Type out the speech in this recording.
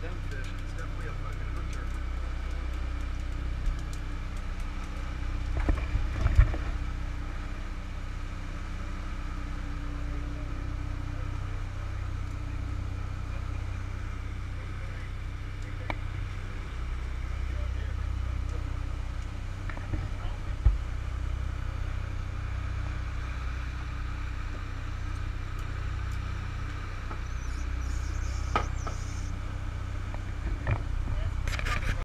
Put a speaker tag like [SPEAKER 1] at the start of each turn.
[SPEAKER 1] them fish.